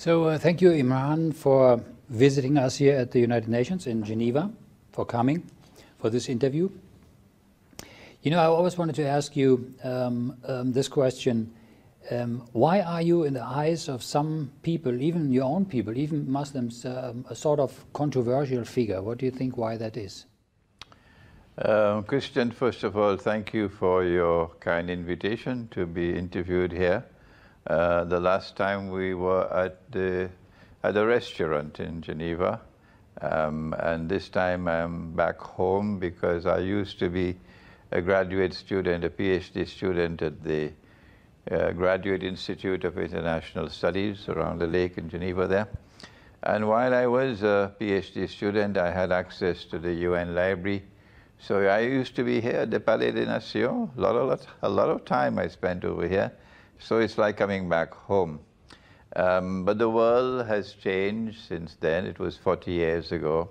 So uh, thank you, Imran, for visiting us here at the United Nations in Geneva, for coming for this interview. You know, I always wanted to ask you um, um, this question. Um, why are you, in the eyes of some people, even your own people, even Muslims, um, a sort of controversial figure? What do you think why that is? Uh, Christian, first of all, thank you for your kind invitation to be interviewed here. Uh, the last time we were at the at a restaurant in Geneva, um, and this time I'm back home because I used to be a graduate student, a PhD student at the uh, Graduate Institute of International Studies around the lake in Geneva there. And while I was a PhD student, I had access to the UN library. So I used to be here at the Palais des Nations. A lot a lot of time I spent over here. So it's like coming back home. Um, but the world has changed since then. It was 40 years ago.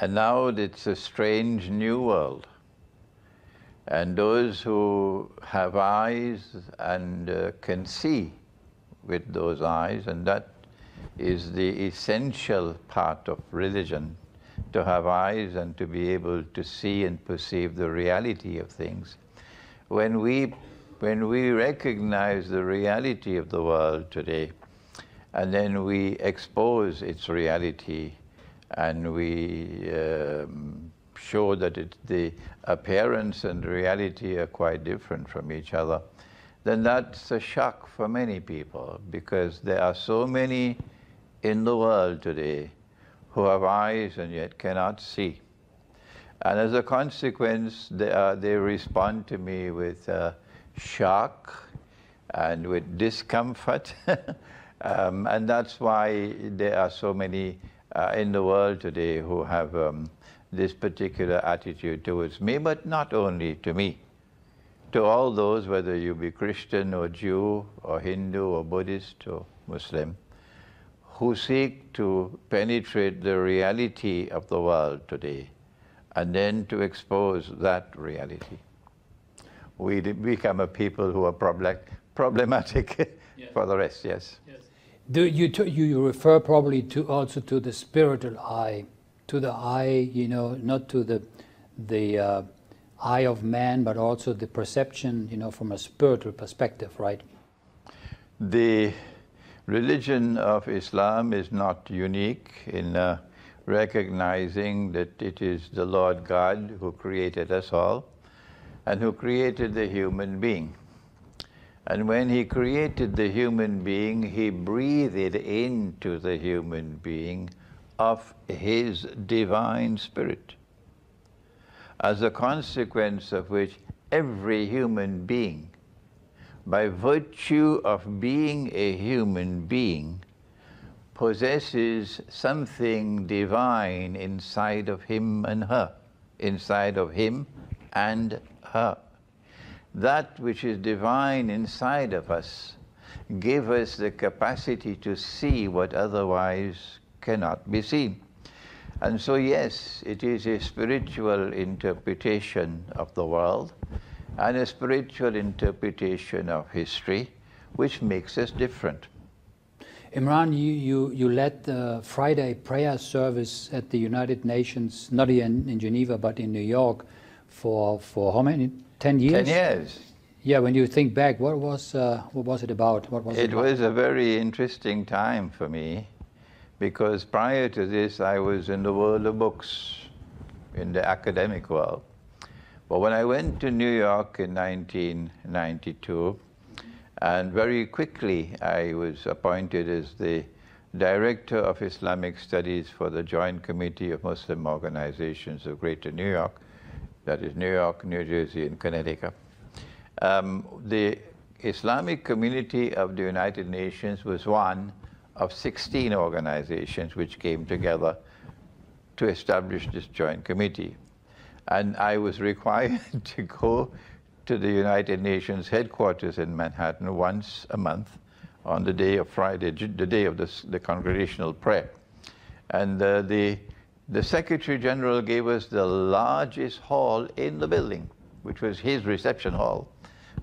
And now it's a strange new world. And those who have eyes and uh, can see with those eyes, and that is the essential part of religion, to have eyes and to be able to see and perceive the reality of things. When we when we recognize the reality of the world today, and then we expose its reality, and we um, show that it, the appearance and reality are quite different from each other, then that's a shock for many people because there are so many in the world today who have eyes and yet cannot see. And as a consequence, they, they respond to me with uh, shock and with discomfort. um, and that's why there are so many uh, in the world today who have um, this particular attitude towards me, but not only to me. To all those, whether you be Christian or Jew or Hindu or Buddhist or Muslim, who seek to penetrate the reality of the world today and then to expose that reality we become a people who are problematic yes. for the rest, yes. yes. Do you, you refer probably to also to the spiritual eye, to the eye, you know, not to the, the uh, eye of man, but also the perception, you know, from a spiritual perspective, right? The religion of Islam is not unique in uh, recognizing that it is the Lord God who created us all and who created the human being. And when he created the human being, he breathed into the human being of his divine spirit. As a consequence of which, every human being, by virtue of being a human being, possesses something divine inside of him and her, inside of him and her. That which is divine inside of us give us the capacity to see what otherwise cannot be seen. And so, yes, it is a spiritual interpretation of the world and a spiritual interpretation of history which makes us different. Imran, you, you, you led the Friday prayer service at the United Nations, not in, in Geneva, but in New York for for how many? Ten years. Ten years. Yeah, when you think back, what was uh, what was it about? What was it? It was a very interesting time for me, because prior to this, I was in the world of books, in the academic world. But when I went to New York in 1992, and very quickly I was appointed as the Director of Islamic Studies for the Joint Committee of Muslim Organizations of Greater New York, that is New York, New Jersey, and Connecticut. Um, the Islamic community of the United Nations was one of 16 organizations which came together to establish this joint committee. And I was required to go to the United Nations headquarters in Manhattan once a month on the day of Friday, the day of the, the congregational prayer. And uh, the the Secretary General gave us the largest hall in the building, which was his reception hall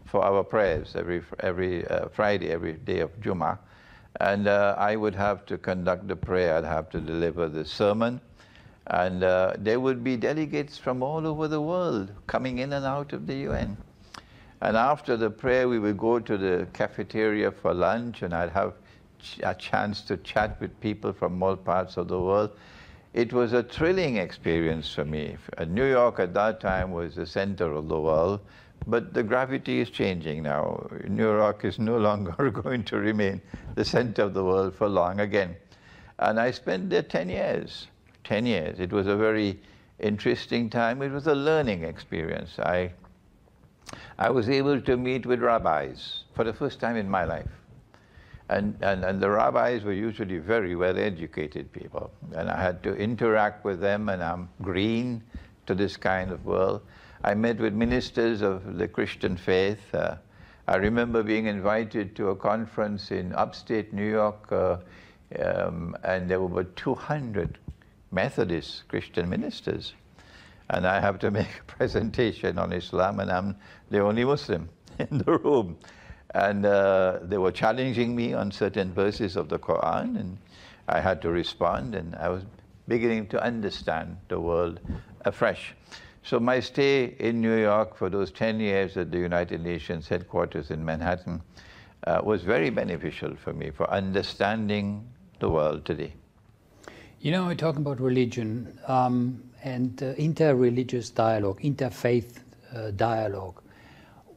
for our prayers every, every uh, Friday, every day of Jummah. And uh, I would have to conduct the prayer, I'd have to deliver the sermon. And uh, there would be delegates from all over the world coming in and out of the UN. And after the prayer, we would go to the cafeteria for lunch, and I'd have ch- a chance to chat with people from all parts of the world. It was a thrilling experience for me. Uh, New York at that time was the center of the world, but the gravity is changing now. New York is no longer going to remain the center of the world for long again. And I spent there 10 years. 10 years. It was a very interesting time. It was a learning experience. I, I was able to meet with rabbis for the first time in my life. And, and, and the rabbis were usually very well educated people. And I had to interact with them, and I'm green to this kind of world. I met with ministers of the Christian faith. Uh, I remember being invited to a conference in upstate New York, uh, um, and there were about 200 Methodist Christian ministers. And I have to make a presentation on Islam, and I'm the only Muslim in the room. And uh, they were challenging me on certain verses of the Quran, and I had to respond, and I was beginning to understand the world afresh. So my stay in New York for those 10 years at the United Nations headquarters in Manhattan uh, was very beneficial for me for understanding the world today. You know, we're talking about religion um, and uh, inter-religious dialogue, interfaith uh, dialogue.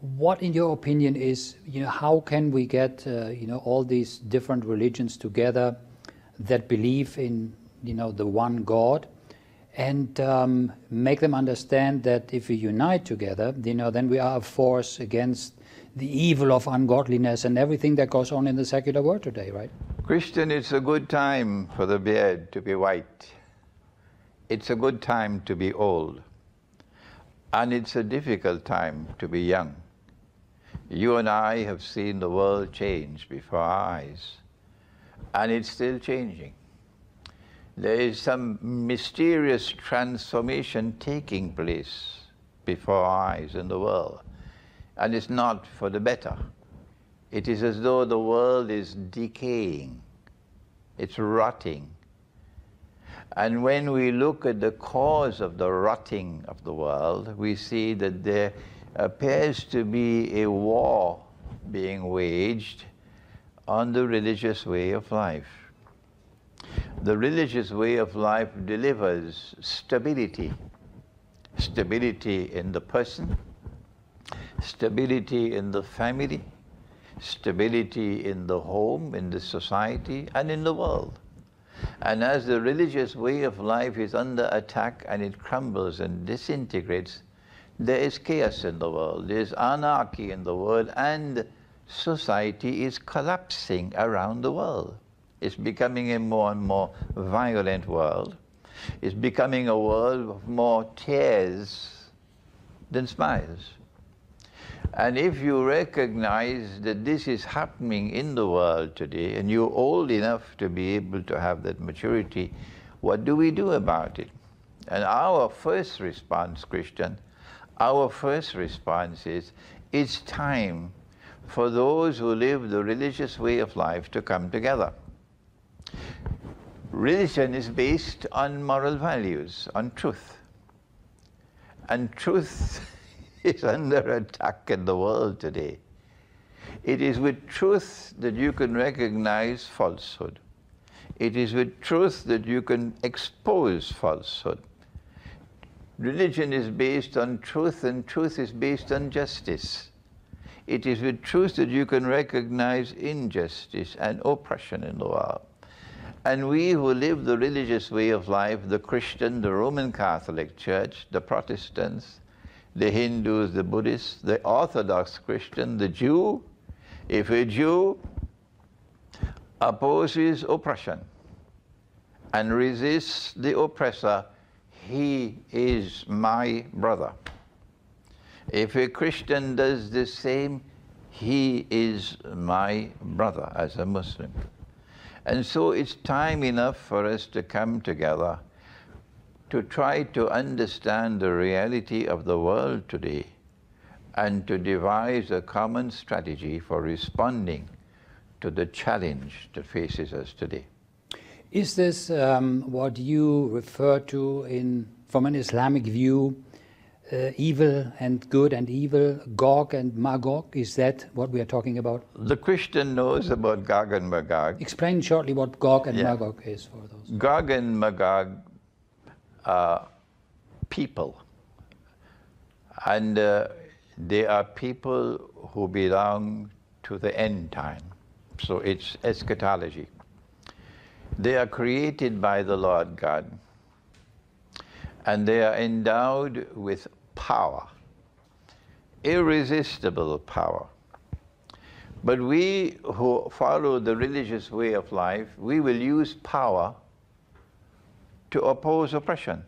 What, in your opinion, is you know how can we get uh, you know all these different religions together that believe in you know the one God, and um, make them understand that if we unite together, you know, then we are a force against the evil of ungodliness and everything that goes on in the secular world today, right? Christian, it's a good time for the beard to be white. It's a good time to be old. And it's a difficult time to be young. You and I have seen the world change before our eyes, and it's still changing. There is some mysterious transformation taking place before our eyes in the world, and it's not for the better. It is as though the world is decaying, it's rotting. And when we look at the cause of the rotting of the world, we see that there appears to be a war being waged on the religious way of life. The religious way of life delivers stability stability in the person, stability in the family, stability in the home, in the society, and in the world. And as the religious way of life is under attack and it crumbles and disintegrates, there is chaos in the world, there is anarchy in the world, and society is collapsing around the world. It's becoming a more and more violent world. It's becoming a world of more tears than smiles. And if you recognize that this is happening in the world today, and you're old enough to be able to have that maturity, what do we do about it? And our first response, Christian, our first response is it's time for those who live the religious way of life to come together. Religion is based on moral values, on truth. And truth is under attack in the world today. It is with truth that you can recognize falsehood. It is with truth that you can expose falsehood. Religion is based on truth, and truth is based on justice. It is with truth that you can recognize injustice and oppression in the world. And we who live the religious way of life, the Christian, the Roman Catholic Church, the Protestants, the Hindus, the Buddhists, the Orthodox Christian, the Jew, if a Jew opposes oppression and resists the oppressor, he is my brother. If a Christian does the same, he is my brother as a Muslim. And so it's time enough for us to come together to try to understand the reality of the world today and to devise a common strategy for responding to the challenge that faces us today. Is this um, what you refer to in, from an Islamic view, uh, evil and good and evil, Gog and Magog? Is that what we are talking about? The Christian knows about Gog and Magog. Explain shortly what Gog and Yeah. Magog is for those. Gog and Magog are people. And uh, they are people who belong to the end time. So it's eschatology. They are created by the Lord God. And they are endowed with power, irresistible power. But we who follow the religious way of life, we will use power to oppose oppression.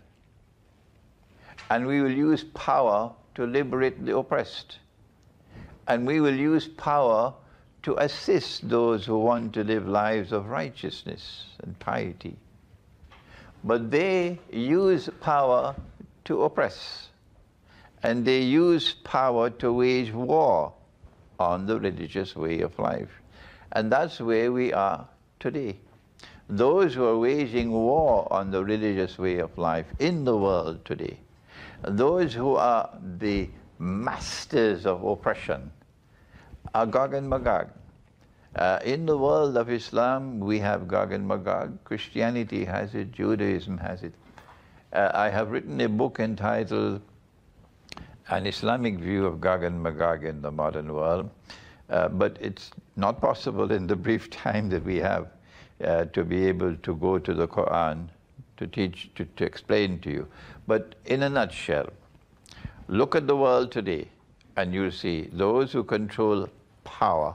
And we will use power to liberate the oppressed. And we will use power to assist those who want to live lives of righteousness and piety. But they use power to oppress. And they use power to wage war on the religious way of life. And that's where we are today. Those who are waging war on the religious way of life in the world today, those who are the masters of oppression, are Gog and Magog. Uh, in the world of Islam, we have Gog and Magog. Christianity has it, Judaism has it. Uh, I have written a book entitled An Islamic View of Gog and Magog in the Modern World, uh, but it's not possible in the brief time that we have uh, to be able to go to the Quran to teach, to, to explain to you. But in a nutshell, look at the world today and you'll see those who control power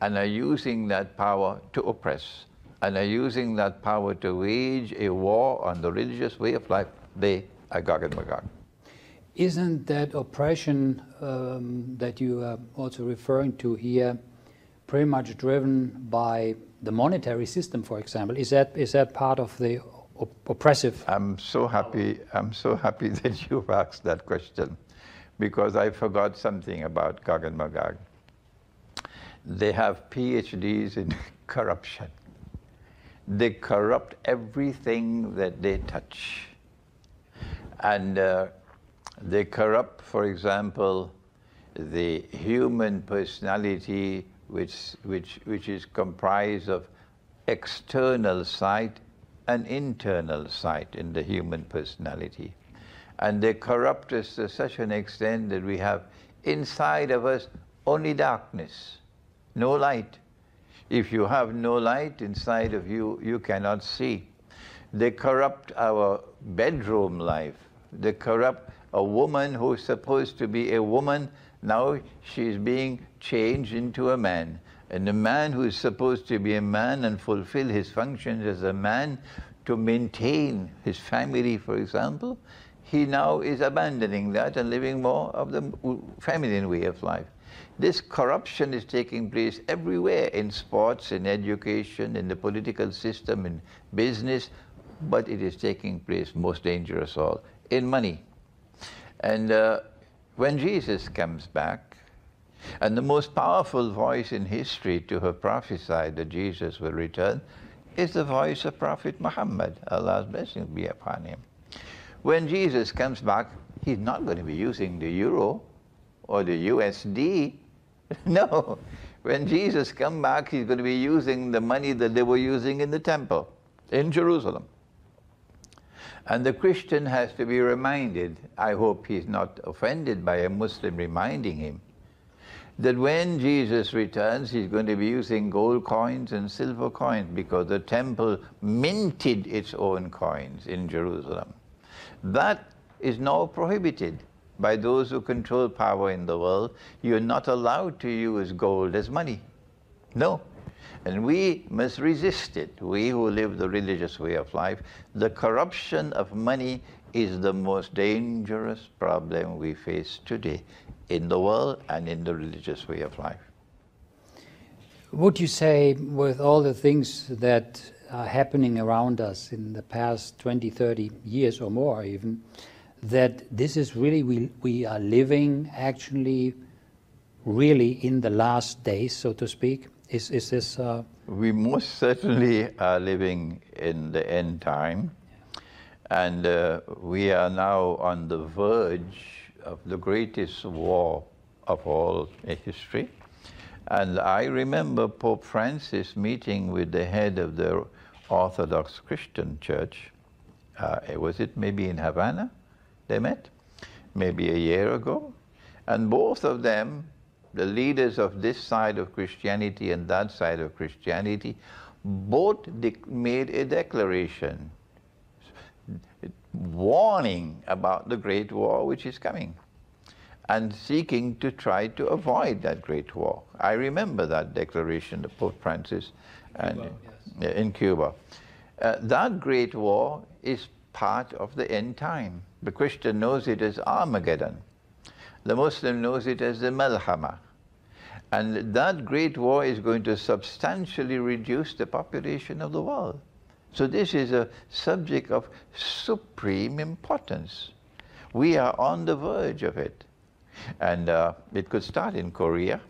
and are using that power to oppress and are using that power to wage a war on the religious way of life, they are Gog and Magog. Isn't that oppression um, that you are also referring to here pretty much driven by the monetary system, for example? Is that is that part of the op- oppressive? I'm so happy. I'm so happy that you've asked that question, because I forgot something about Gog and Magog. They have PhDs in corruption. They corrupt everything that they touch, and uh, they corrupt, for example, the human personality, which which which is comprised of external sight and internal sight in the human personality. And they corrupt us to such an extent that we have inside of us only darkness, no light. If you have no light inside of you, you cannot see. They corrupt our bedroom life. They corrupt a woman who is supposed to be a woman, now she is being changed into a man. And a man who is supposed to be a man and fulfill his functions as a man to maintain his family, for example, he now is abandoning that and living more of the feminine way of life. This corruption is taking place everywhere in sports, in education, in the political system, in business, but it is taking place, most dangerous all, in money. And uh, when Jesus comes back, and the most powerful voice in history to have prophesied that Jesus will return is the voice of Prophet Muhammad, Allah's blessing be upon him. When Jesus comes back, he's not going to be using the euro or the USD. No. When Jesus comes back, he's going to be using the money that they were using in the temple in Jerusalem. And the Christian has to be reminded, I hope he's not offended by a Muslim reminding him, that when Jesus returns, he's going to be using gold coins and silver coins because the temple minted its own coins in Jerusalem. That is now prohibited by those who control power in the world. You're not allowed to use gold as money. No. And we must resist it, we who live the religious way of life. The corruption of money is the most dangerous problem we face today in the world and in the religious way of life. Would you say, with all the things that are happening around us in the past 20, 30 years or more, even, that this is really, we, we are living actually really in the last days, so to speak? Is, is this... Uh, we most certainly are living in the end time. And uh, we are now on the verge of the greatest war of all history. And I remember Pope Francis meeting with the head of the Orthodox Christian Church. Uh, was it maybe in Havana they met? Maybe a year ago. And both of them, the leaders of this side of Christianity and that side of Christianity, both made a declaration warning about the great war which is coming and seeking to try to avoid that great war. I remember that declaration of Pope Francis and, Cuba, yes. in Cuba. Uh, that great war is part of the end time. The Christian knows it as Armageddon. The Muslim knows it as the Malhama. And that great war is going to substantially reduce the population of the world. So this is a subject of supreme importance. We are on the verge of it. And uh, it could start in Korea.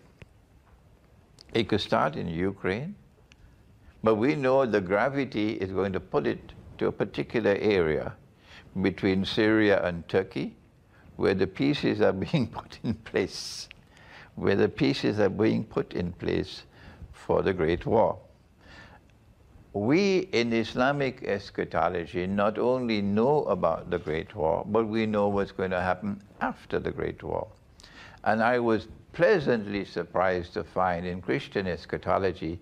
It could start in Ukraine. But we know the gravity is going to put it to a particular area between Syria and Turkey where the pieces are being put in place, where the pieces are being put in place for the Great War. We in Islamic eschatology not only know about the Great War, but we know what's going to happen after the Great War. And I was pleasantly surprised to find in Christian eschatology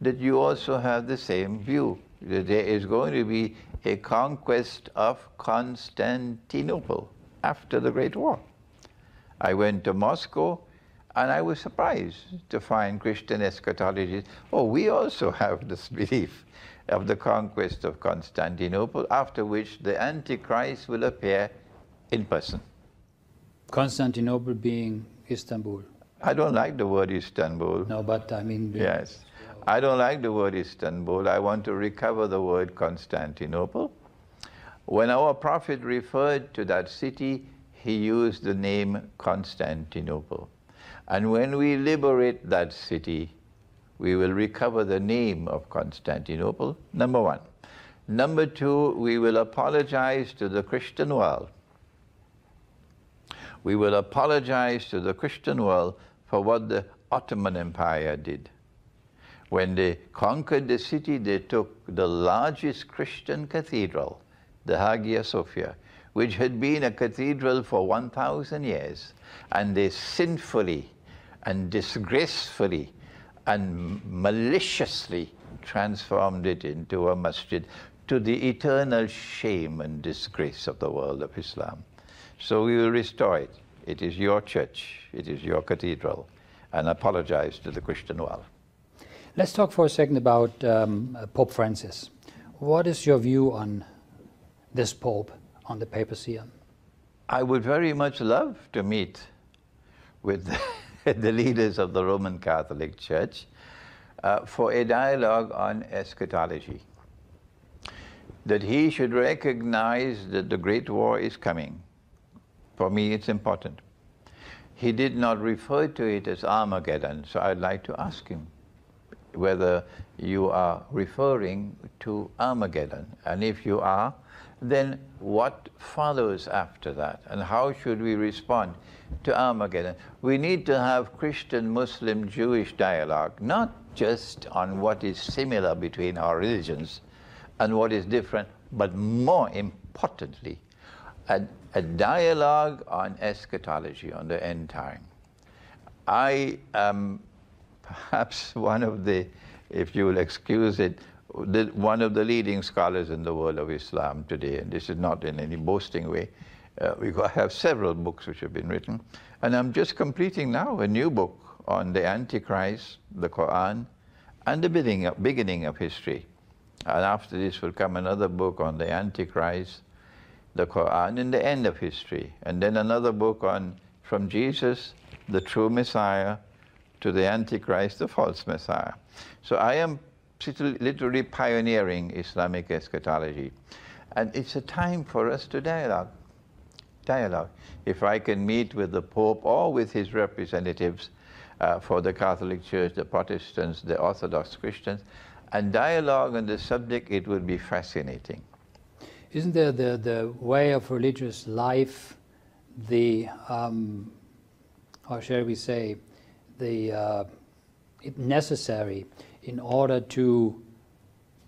that you also have the same view, there is going to be a conquest of Constantinople after the Great War. I went to Moscow and I was surprised to find Christian eschatology. Oh, we also have this belief of the conquest of Constantinople, after which the Antichrist will appear in person. Constantinople being Istanbul. I don't like the word Istanbul. No, but I mean. Yes. I don't like the word Istanbul. I want to recover the word Constantinople. When our prophet referred to that city, he used the name Constantinople. And when we liberate that city, we will recover the name of Constantinople, number one. Number two, we will apologize to the Christian world. We will apologize to the Christian world for what the Ottoman Empire did. When they conquered the city, they took the largest Christian cathedral, the Hagia Sophia, which had been a cathedral for 1,000 years, and they sinfully and disgracefully and maliciously transformed it into a masjid to the eternal shame and disgrace of the world of Islam. So we will restore it. It is your church, it is your cathedral, and apologize to the Christian world. Let's talk for a second about um, Pope Francis. What is your view on this Pope, on the papacy? I would very much love to meet with the leaders of the Roman Catholic Church uh, for a dialogue on eschatology. That he should recognize that the Great War is coming. For me, it's important. He did not refer to it as Armageddon, so I'd like to ask him whether you are referring to Armageddon. And if you are, then what follows after that? And how should we respond? to Armageddon. We need to have Christian, Muslim, Jewish dialogue, not just on what is similar between our religions and what is different, but more importantly, a, a dialogue on eschatology, on the end time. I am perhaps one of the, if you will excuse it, the, one of the leading scholars in the world of Islam today, and this is not in any boasting way. Uh, we have several books which have been written. And I'm just completing now a new book on the Antichrist, the Quran, and the beginning of, beginning of history. And after this will come another book on the Antichrist, the Quran, and the end of history. And then another book on from Jesus, the true Messiah, to the Antichrist, the false Messiah. So I am literally pioneering Islamic eschatology. And it's a time for us to dialogue dialogue. If I can meet with the Pope or with his representatives uh, for the Catholic Church, the Protestants, the Orthodox Christians, and dialogue on the subject, it would be fascinating. Isn't there the, the way of religious life, the, um, how shall we say, the uh, necessary in order to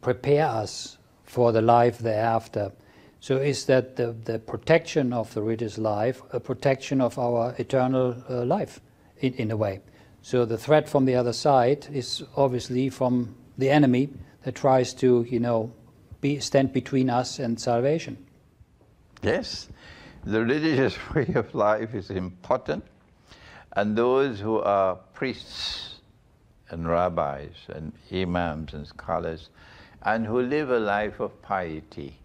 prepare us for the life thereafter? So is that the, the protection of the religious life a protection of our eternal uh, life in, in a way? So the threat from the other side is obviously from the enemy that tries to, you know, be, stand between us and salvation. Yes, the religious way of life is important, and those who are priests and rabbis and imams and scholars and who live a life of piety.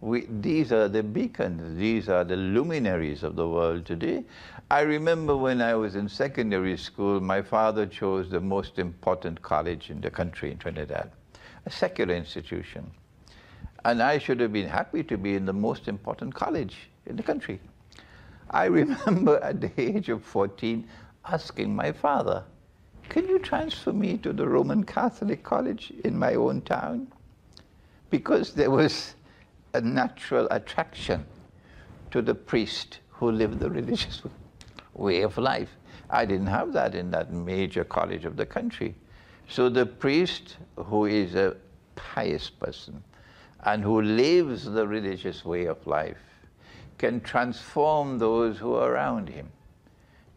We, these are the beacons, these are the luminaries of the world today. I remember when I was in secondary school, my father chose the most important college in the country in Trinidad, a secular institution. And I should have been happy to be in the most important college in the country. I remember at the age of 14 asking my father, can you transfer me to the Roman Catholic College in my own town? Because there was a natural attraction to the priest who lived the religious way of life. I didn't have that in that major college of the country. So the priest who is a pious person and who lives the religious way of life can transform those who are around him,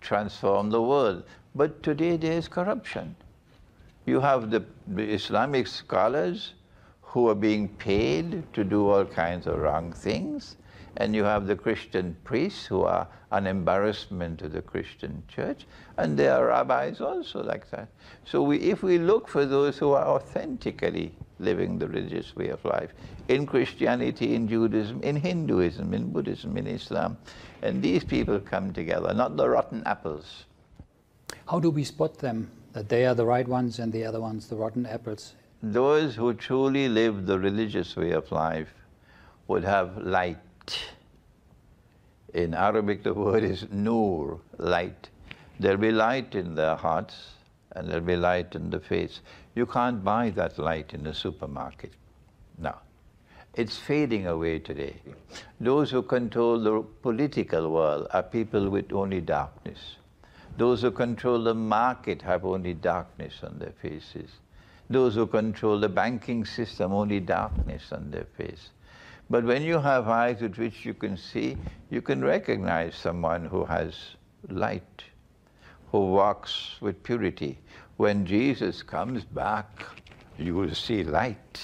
transform the world. But today there is corruption. You have the, Islamic scholars who are being paid to do all kinds of wrong things. And you have the Christian priests who are an embarrassment to the Christian church. And there are rabbis also like that. So we, if we look for those who are authentically living the religious way of life, in Christianity, in Judaism, in Hinduism, in Buddhism, in Islam, and these people come together, not the rotten apples. How do we spot them, that they are the right ones and the other ones the rotten apples? those who truly live the religious way of life would have light. In Arabic, the word is nur, light. There'll be light in their hearts and there'll be light in the face. You can't buy that light in the supermarket. No. It's fading away today. Those who control the political world are people with only darkness. Those who control the market have only darkness on their faces. Those who control the banking system, only darkness on their face. But when you have eyes with which you can see, you can recognize someone who has light, who walks with purity. When Jesus comes back, you will see light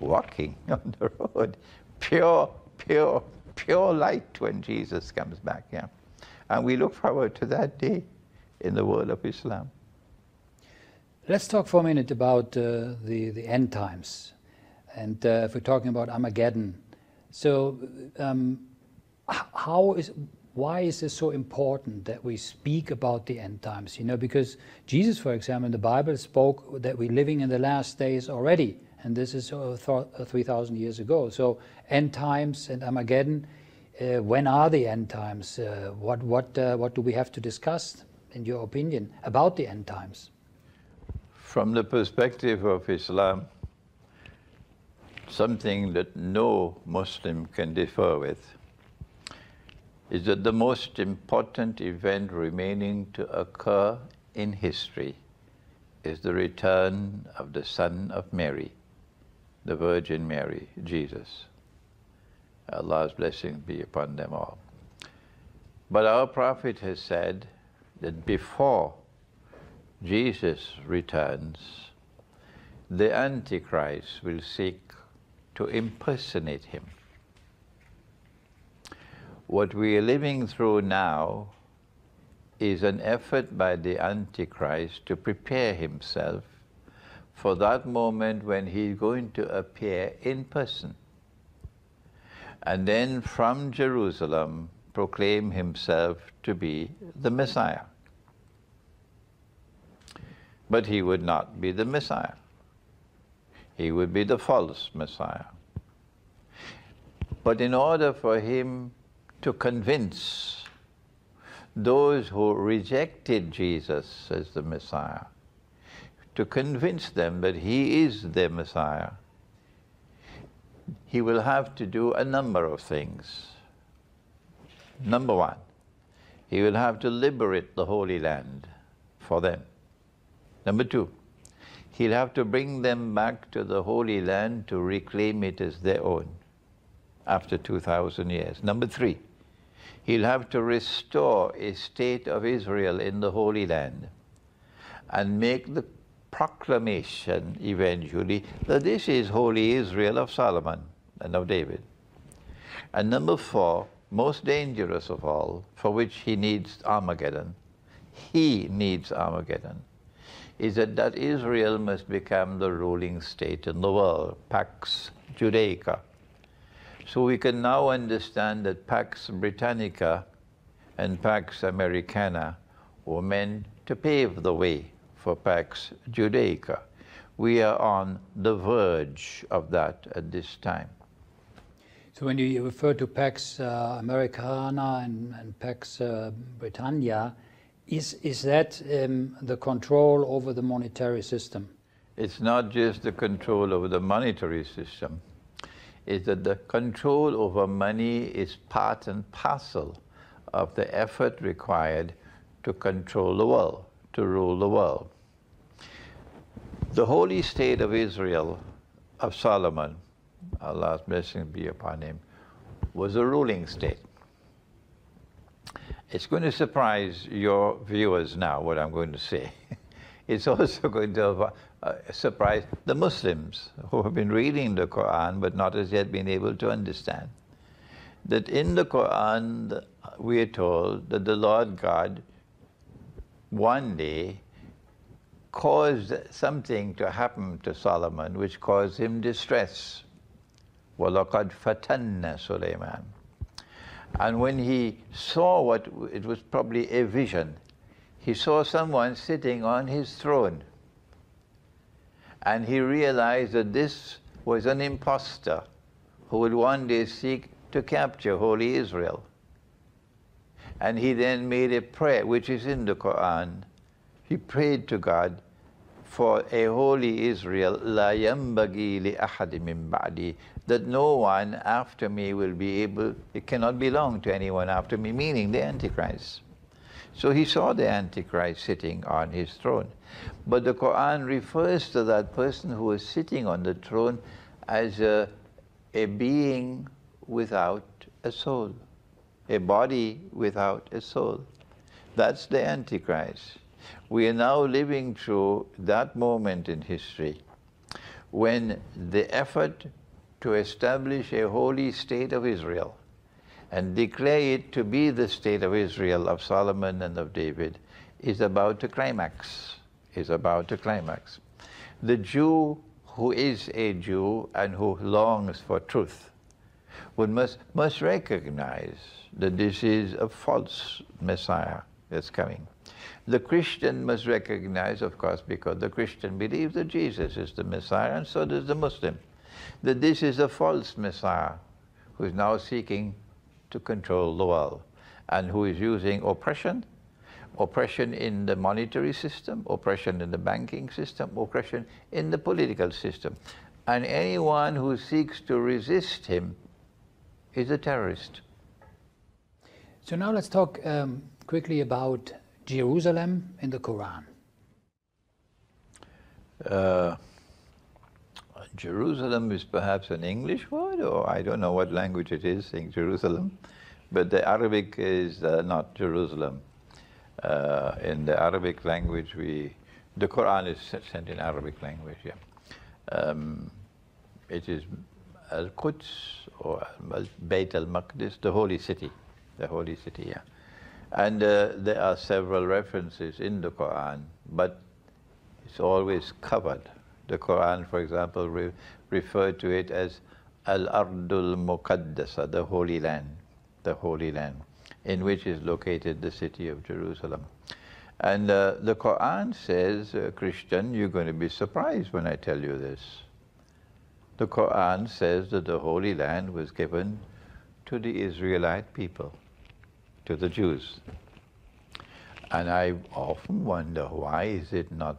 walking on the road. Pure, pure, pure light when Jesus comes back, yeah. And we look forward to that day in the world of Islam. Let's talk for a minute about uh, the, the end times. And uh, if we're talking about Armageddon, so um, how is, why is this so important that we speak about the end times? You know, because Jesus, for example, in the Bible spoke that we're living in the last days already, and this is uh, uh 3,000 years ago. So end times and Armageddon, uh, when are the end times? Uh, what, what, what do we have to discuss, in your opinion, about the end times? From the perspective of Islam, something that no Muslim can differ with is that the most important event remaining to occur in history is the return of the Son of Mary, the Virgin Mary, Jesus. Allah's blessings be upon them all. But our Prophet has said that before Jesus returns, the Antichrist will seek to impersonate him. What we are living through now is an effort by the Antichrist to prepare himself for that moment when he's going to appear in person. And then from Jerusalem proclaim himself to be the Messiah. But he would not be the Messiah. He would be the false Messiah. But in order for him to convince those who rejected Jesus as the Messiah, to convince them that he is the Messiah, he will have to do a number of things. Number one, he will have to liberate the Holy Land for them. Number two, he'll have to bring them back to the Holy Land to reclaim it as their own after 2,000 years. Number three, he'll have to restore a state of Israel in the Holy Land and make the proclamation eventually that this is holy Israel of Solomon and of David. And number four, most dangerous of all, for which he needs Armageddon, he needs Armageddon, is that, that Israel must become the ruling state in the world, Pax Judaica. So we can now understand that Pax Britannica and Pax Americana were meant to pave the way for Pax Judaica. We are on the verge of that at this time. So when you refer to Pax uh, Americana and, and Pax uh, Britannia, is, is that um, the control over the monetary system? It's not just the control over the monetary system. It's that the control over money is part and parcel of the effort required to control the world, to rule the world. The holy state of Israel, of Solomon, Allah's blessing be upon him, was a ruling state. It's going to surprise your viewers now, what I'm going to say. it's also going to uh, surprise the Muslims who have been reading the Quran but not as yet been able to understand. That in the Quran, we are told that the Lord God one day caused something to happen to Solomon which caused him distress. وَلَقَدْ فَتَنَّ سُلَيْمَانَ And when he saw what, it was probably a vision, he saw someone sitting on his throne. And he realized that this was an impostor who would one day seek to capture holy Israel. And he then made a prayer, which is in the Quran. He prayed to God for a holy Israel, la yambagi li min ba'di, that no one after me will be able, it cannot belong to anyone after me, meaning the Antichrist. So he saw the Antichrist sitting on his throne. But the Quran refers to that person who was sitting on the throne as a, a being without a soul, a body without a soul. That's the Antichrist. We are now living through that moment in history when the effort to establish a holy state of Israel and declare it to be the state of Israel of Solomon and of David is about to climax, is about to climax. The Jew who is a Jew and who longs for truth would must, must recognize that this is a false Messiah that's coming. The Christian must recognize, of course, because the Christian believes that Jesus is the Messiah, and so does the Muslim, that this is a false Messiah who is now seeking to control the world and who is using oppression, oppression in the monetary system, oppression in the banking system, oppression in the political system. And anyone who seeks to resist him is a terrorist. So now let's talk um, quickly about Jerusalem in the Quran? Uh, Jerusalem is perhaps an English word, or I don't know what language it is, saying Jerusalem, but the Arabic is uh, not Jerusalem. Uh, in the Arabic language, we the Quran is sent in Arabic language. Yeah, um, it is Al Quds or Beit al Maqdis, the holy city, the holy city. Yeah. And uh, there are several references in the Quran, but it's always covered. The Quran, for example, re referred to it as Al-Ardul Muqaddasa, the Holy Land, the Holy Land, in which is located the city of Jerusalem. And uh, the Quran says, uh, Christian, you're going to be surprised when I tell you this. The Quran says that the Holy Land was given to the Israelite people to the Jews. And I often wonder why is it not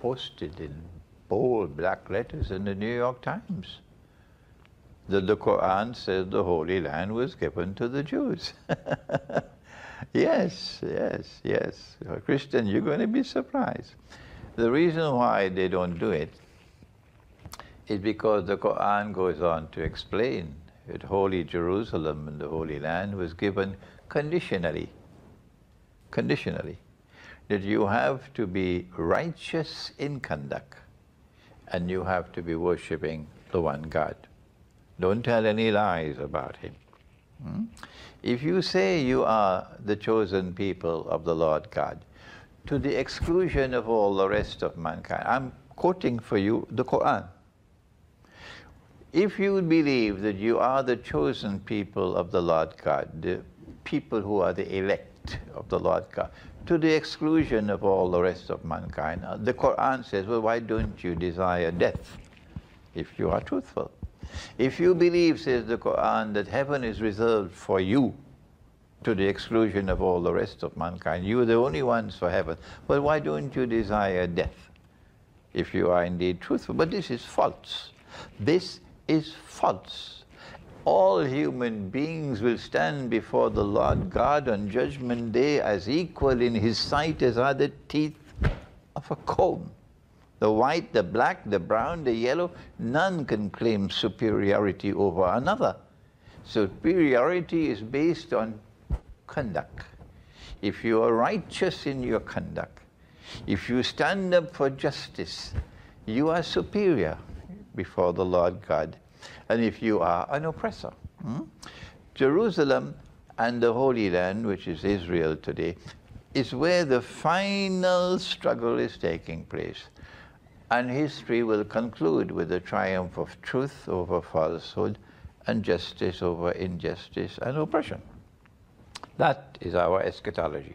posted in bold black letters in the New York Times that the Quran says the Holy Land was given to the Jews. yes, yes, yes. Uh, Christian, you're going to be surprised. The reason why they don't do it is because the Quran goes on to explain that Holy Jerusalem and the Holy Land was given conditionally. Conditionally. That you have to be righteous in conduct and you have to be worshipping the one God. Don't tell any lies about Him. Hmm? If you say you are the chosen people of the Lord God, to the exclusion of all the rest of mankind, I'm quoting for you the Quran. If you believe that you are the chosen people of the Lord God, the people who are the elect of the Lord God, to the exclusion of all the rest of mankind, uh, the Quran says, well, why don't you desire death if you are truthful? If you believe, says the Quran, that heaven is reserved for you to the exclusion of all the rest of mankind, you are the only ones for heaven, well, why don't you desire death if you are indeed truthful? But this is false. This is false. All human beings will stand before the Lord God on Judgment Day as equal in His sight as are the teeth of a comb. The white, the black, the brown, the yellow, none can claim superiority over another. Superiority is based on conduct. If you are righteous in your conduct, if you stand up for justice, you are superior before the Lord God. And if you are an oppressor, hmm? Jerusalem and the Holy Land, which is Israel today, is where the final struggle is taking place. And history will conclude with the triumph of truth over falsehood and justice over injustice and oppression. That is our eschatology.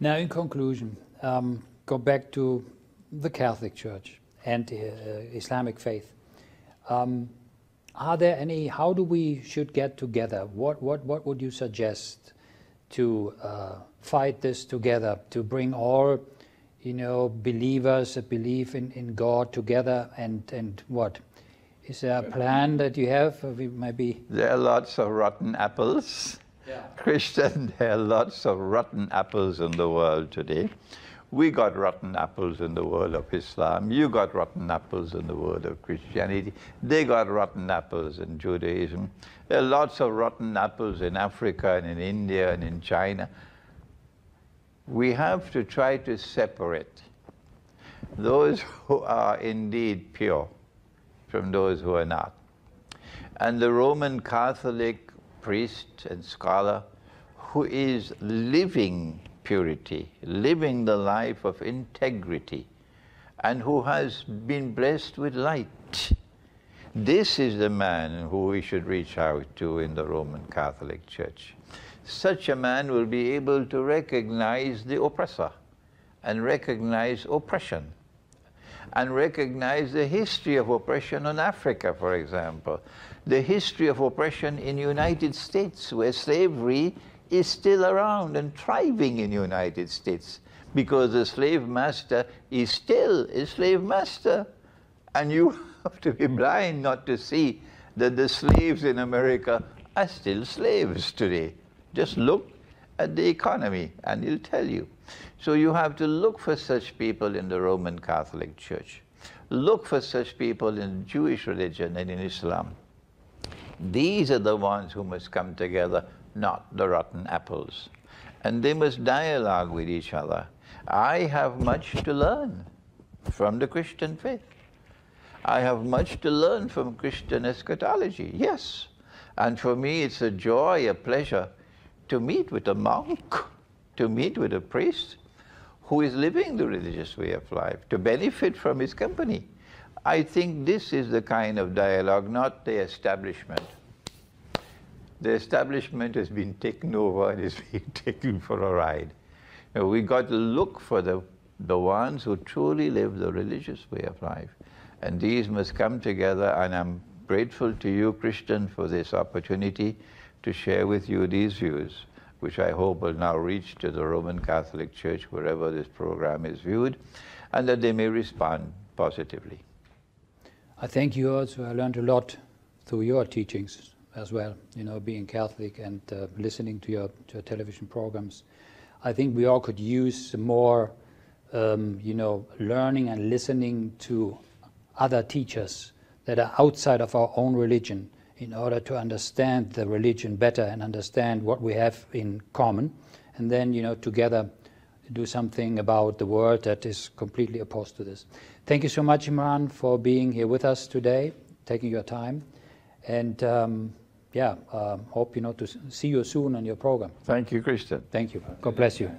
Now, in conclusion, um, go back to the Catholic Church and uh, Islamic faith. Um, are there any? How do we should get together? What what what would you suggest to uh, fight this together? To bring all, you know, believers that believe in, in God together and and what? Is there a plan that you have? We maybe there are lots of rotten apples. Yeah. Christian, there are lots of rotten apples in the world today. We got rotten apples in the world of Islam. You got rotten apples in the world of Christianity. They got rotten apples in Judaism. There are lots of rotten apples in Africa and in India and in China. We have to try to separate those who are indeed pure from those who are not. And the Roman Catholic priest and scholar who is living purity, living the life of integrity, and who has been blessed with light. This is the man who we should reach out to in the Roman Catholic Church. Such a man will be able to recognize the oppressor and recognize oppression and recognize the history of oppression on Africa, for example, the history of oppression in United States where slavery is still around and thriving in the United States because the slave master is still a slave master. And you have to be blind not to see that the slaves in America are still slaves today. Just look at the economy and it'll tell you. So you have to look for such people in the Roman Catholic Church. Look for such people in Jewish religion and in Islam. These are the ones who must come together not the rotten apples. And they must dialogue with each other. I have much to learn from the Christian faith. I have much to learn from Christian eschatology, yes. And for me, it's a joy, a pleasure to meet with a monk, to meet with a priest who is living the religious way of life, to benefit from his company. I think this is the kind of dialogue, not the establishment the establishment has been taken over and is being taken for a ride. You know, we got to look for the, the ones who truly live the religious way of life. And these must come together, and I'm grateful to you, Christian, for this opportunity to share with you these views. which I hope will now reach to the Roman Catholic Church wherever this program is viewed, and that they may respond positively. I thank you also. I learned a lot through your teachings as well, you know, being Catholic and uh, listening to your, to your television programs. I think we all could use more, um, you know, learning and listening to other teachers that are outside of our own religion in order to understand the religion better and understand what we have in common, and then, you know, together do something about the world that is completely opposed to this. Thank you so much, Imran, for being here with us today, taking your time, and um, yeah, um, hope you know to see you soon on your program. Thank you, Christian. Thank you. God bless you.